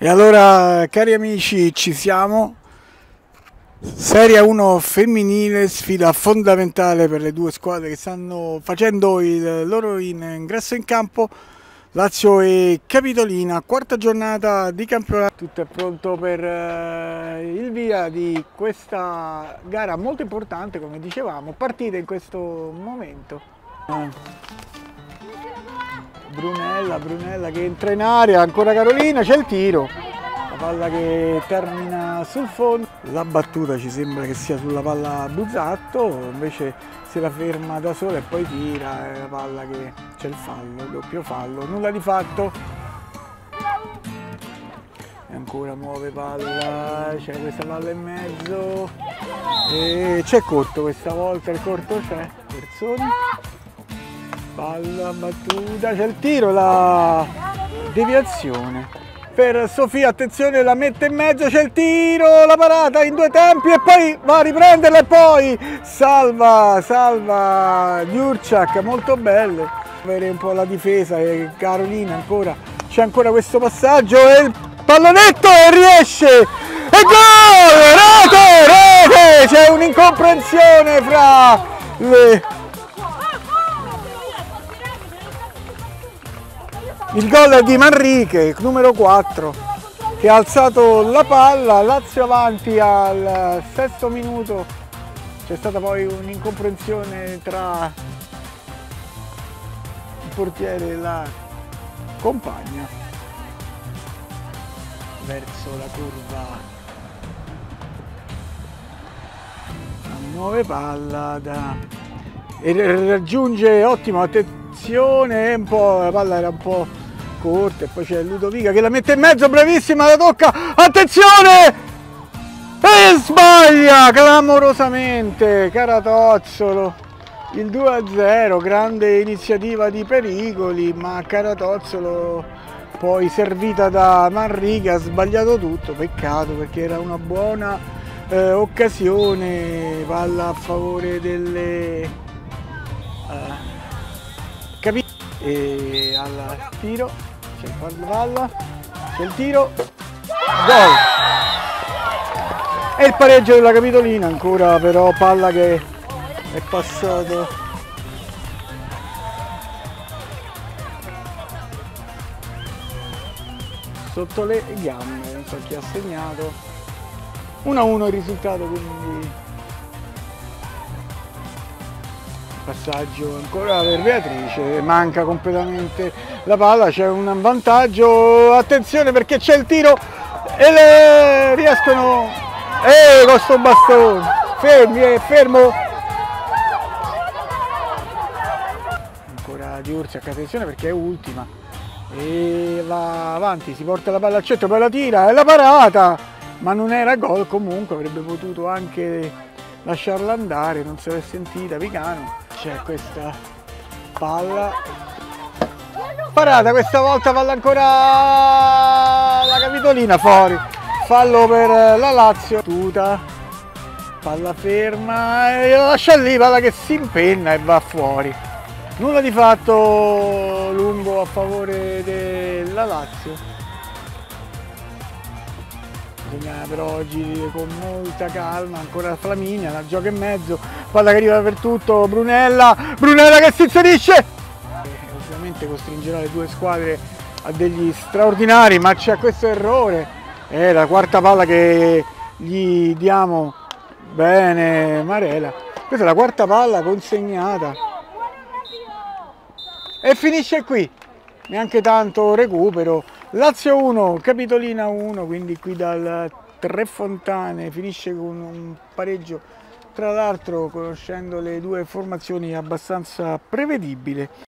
E allora, cari amici, ci siamo. Serie 1 femminile, sfida fondamentale per le due squadre che stanno facendo il loro ingresso in campo. Lazio e Capitolina, quarta giornata di campionato. Tutto è pronto per eh, il via di questa gara molto importante, come dicevamo, partita in questo momento. Brunella, Brunella che entra in area, ancora Carolina, c'è il tiro. La palla che termina sul fondo. La battuta ci sembra che sia sulla palla Buzzatto, invece se la ferma da sola e poi tira, è la palla che c'è il fallo, il doppio fallo, nulla di fatto. E ancora muove palla, c'è questa palla in mezzo. E c'è corto questa volta, il corto c'è, Personi palla battuta, c'è il tiro, la deviazione. Per Sofia, attenzione la mette in mezzo, c'è il tiro, la parata in due tempi e poi va a riprenderla e poi salva, salva Jurciak, molto belle, avere un po' la difesa e Carolina ancora, c'è ancora questo passaggio e il pallonetto e riesce! E gol, rete, rete, c'è un'incomprensione fra le Il gol di Manrique, numero 4, che ha alzato la palla, Lazio avanti al sesto minuto. C'è stata poi un'incomprensione tra il portiere e la compagna verso la curva. Nuove palla da... e raggiunge ottimo attenzione, un po', la palla era un po' corta e poi c'è Ludovica che la mette in mezzo, bravissima, la tocca, attenzione! E sbaglia clamorosamente, Caratozzolo, il 2-0, grande iniziativa di pericoli, ma Caratozzolo poi servita da Manriga ha sbagliato tutto, peccato perché era una buona eh, occasione, palla a favore delle... Uh, e al tiro c'è il palla, c'è il tiro, gol! E il pareggio della Capitolina, ancora però palla che è passato sotto le gambe, non so chi ha segnato. 1-1 il risultato, quindi passaggio ancora per Beatrice, manca completamente la palla, c'è un vantaggio, attenzione perché c'è il tiro e le riescono, e con sto bastone, fermi, eh, fermo. Ancora Diurziak, attenzione perché è ultima e va avanti, si porta la palla al centro, poi la tira, è la parata, ma non era gol comunque, avrebbe potuto anche lasciarla andare, non se l'è sentita Vicano c'è questa palla. Parata questa volta palla ancora la capitolina fuori. Fallo per la Lazio tuta. Palla ferma e la lascia lì palla che si impenna e va fuori. Nulla di fatto lungo a favore della Lazio. Bisogna però agire con molta calma, ancora Flaminia, la gioca in mezzo, palla che arriva per tutto, Brunella, Brunella che si inserisce! Ovviamente costringerà le due squadre a degli straordinari, ma c'è questo errore, è la quarta palla che gli diamo, bene Marela, questa è la quarta palla consegnata. E finisce qui. Neanche tanto recupero. Lazio 1, Capitolina 1, quindi qui dal Tre Fontane finisce con un pareggio, tra l'altro conoscendo le due formazioni abbastanza prevedibile.